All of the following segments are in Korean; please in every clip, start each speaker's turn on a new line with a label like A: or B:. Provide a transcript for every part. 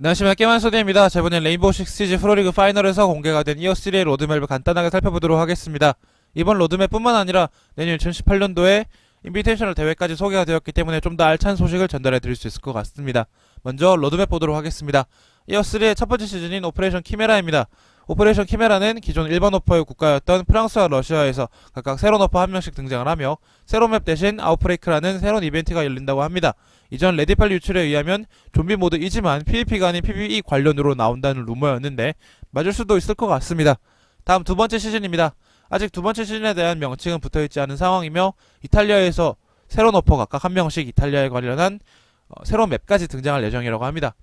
A: 안녕하십니까 게임한 소디입니다. 저번에 레인보우 식스 시즈 프로리그 파이널에서 공개가 된 이어3의 roadmap을 간단하게 살펴보도록 하겠습니다. 이번 로드맵뿐만 아니라 내년 2018년도에 invitational 대회까지 소개가 되었기 때문에 좀 더 알찬 소식을 전달해 드릴 수 있을 것 같습니다. 먼저 roadmap 보도록 하겠습니다. 이어3의 첫 번째 시즌인 오퍼레이션 키메라입니다. 오퍼레이션 키메라는 기존 일반 오퍼의 국가였던 프랑스와 러시아에서 각각 새로운 오퍼 한 명씩 등장을 하며 새로운 맵 대신 아웃브레이크라는 새로운 이벤트가 열린다고 합니다. 이전 레딧발 유출에 의하면 좀비 모드이지만 PVP가 아닌 PVE 관련으로 나온다는 루머였는데 맞을 수도 있을 것 같습니다. 다음 두 번째 시즌입니다. 아직 두 번째 시즌에 대한 명칭은 붙어있지 않은 상황이며 이탈리아에서 새로운 오퍼 각각 한 명씩 이탈리아에 관련한 어, 새로운 맵까지 등장할 예정이라고 합니다.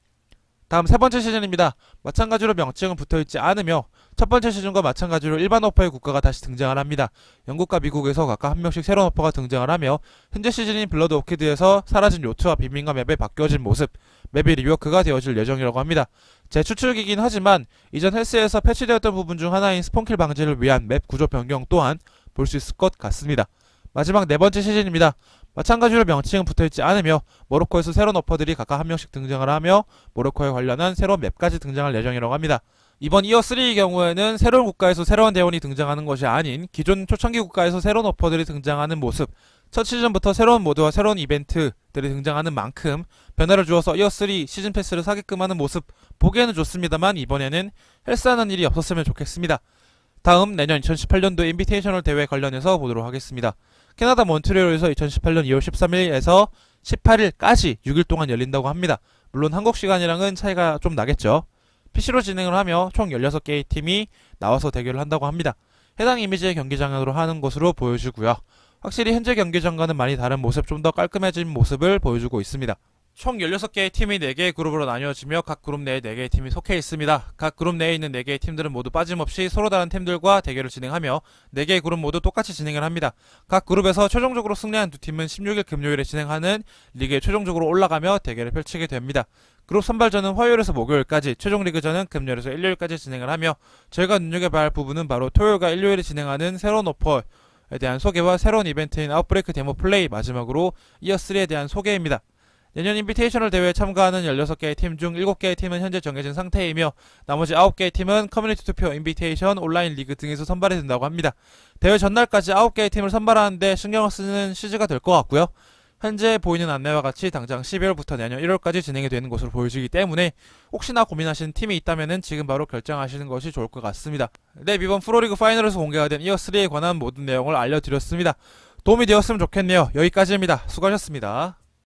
A: 다음 세 번째 시즌입니다. 마찬가지로 명칭은 붙어있지 않으며 첫 번째 시즌과 마찬가지로 일반 오퍼의 국가가 다시 등장을 합니다. 영국과 미국에서 각각 한 명씩 새로운 오퍼가 등장을 하며 현재 시즌인 Blood Orchid에서 사라진 요트와 빈민가 맵의 바뀌어진 모습, 맵이 rework가 되어질 예정이라고 합니다. 제 추측이긴 하지만 이전 Health에서 패치되었던 부분 중 하나인 spawn kill 방지를 위한 맵 구조 변경 또한 볼 수 있을 것 같습니다. 마지막 네 번째 시즌입니다. 마찬가지로 명칭은 붙어있지 않으며 모로코에서 새로운 오퍼들이 각각 한 명씩 등장을 하며 모로코에 관련한 새로운 맵까지 등장할 예정이라고 합니다. 이번 Year3의 경우에는 새로운 국가에서 새로운 대원이 등장하는 것이 아닌 기존 초창기 국가에서 새로운 오퍼들이 등장하는 모습 첫 시즌부터 새로운 모드와 새로운 이벤트들이 등장하는 만큼 변화를 주어서 이어3 시즌 패스를 사게끔 하는 모습 보기에는 좋습니다만 이번에는 Health하는 일이 없었으면 좋겠습니다. 다음 내년 2018년도 Invitational 대회 관련해서 보도록 하겠습니다. 캐나다 몬트리올에서 2018년 2월 13일에서 18일까지 6일 동안 열린다고 합니다. 물론 한국 시간이랑은 차이가 좀 나겠죠. PC로 진행을 하며 총 16개의 팀이 나와서 대결을 한다고 합니다. 해당 이미지의 경기장으로 하는 것으로 보여주고요. 확실히 현재 경기장과는 많이 다른 모습, 좀 더 깔끔해진 모습을 보여주고 있습니다. 총 16개의 팀이 4개의 그룹으로 나뉘어지며 각 그룹 내에 4개의 팀이 속해 있습니다. 각 그룹 내에 있는 4개의 팀들은 모두 빠짐없이 서로 다른 팀들과 대결을 진행하며 4개의 그룹 모두 똑같이 진행을 합니다. 각 그룹에서 최종적으로 승리한 두 팀은 16일 금요일에 진행하는 리그에 최종적으로 올라가며 대결을 펼치게 됩니다. 그룹 선발전은 화요일에서 목요일까지, 최종 리그전은 금요일에서 일요일까지 진행을 하며 저희가 눈여겨봐야 할 부분은 바로 토요일과 일요일에 진행하는 새로운 오퍼에 대한 소개와 새로운 이벤트인 Outbreak 데모 플레이 마지막으로 Year3에 대한 소개입니다. 내년 Invitational 대회에 참가하는 16개의 팀 중 7개의 팀은 현재 정해진 상태이며 나머지 9개의 팀은 커뮤니티 투표, invitation, 온라인 리그 등에서 선발이 된다고 합니다. 대회 전날까지 9개의 팀을 선발하는데 신경을 쓰는 시즈가 될 것 같고요. 현재 보이는 안내와 같이 당장 12월부터 내년 1월까지 진행이 되는 것으로 보여지기 때문에 혹시나 고민하시는 팀이 있다면 지금 바로 결정하시는 것이 좋을 것 같습니다. 네, 이번 프로리그 파이널에서 공개가 된 이어3에 관한 모든 내용을 알려드렸습니다. 도움이 되었으면 좋겠네요. 여기까지입니다. 수고하셨습니다.